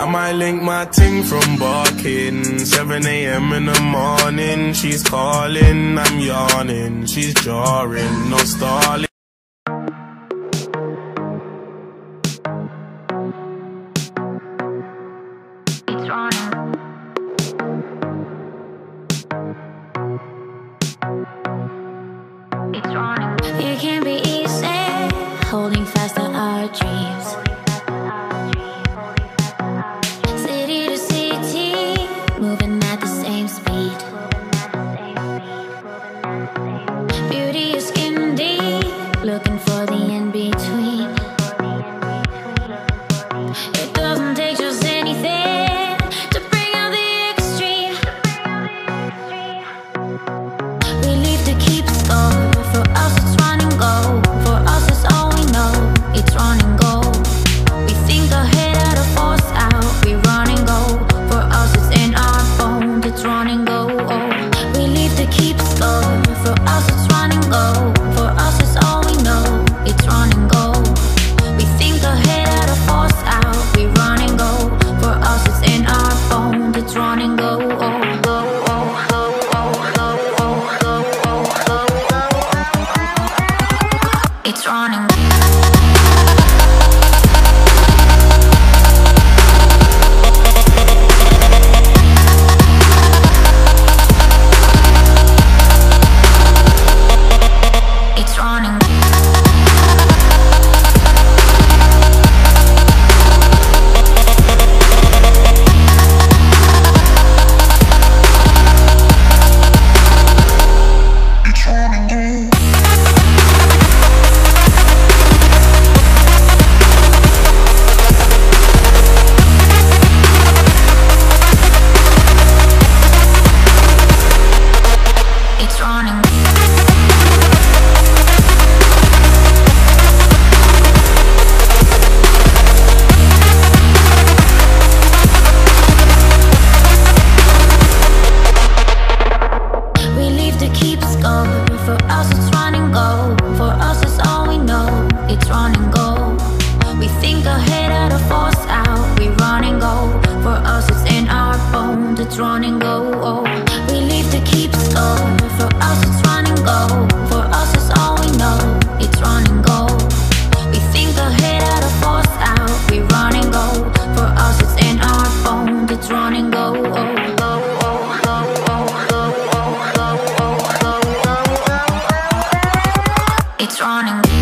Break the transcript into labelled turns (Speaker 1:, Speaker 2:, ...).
Speaker 1: I might link my ting from barking. 7 a.m. in the morning, she's calling, I'm yawning, she's jarring, no stalling.
Speaker 2: We to keep. For us, it's. For us, it's all we know. It's at a force out. We run and go. For us, it's in our bones. It's. It's running. For us it's run and go. For us it's all we know. It's run and go. We think ahead out of force out. We run and go. For us it's in our bones. It's run and go. Oh. running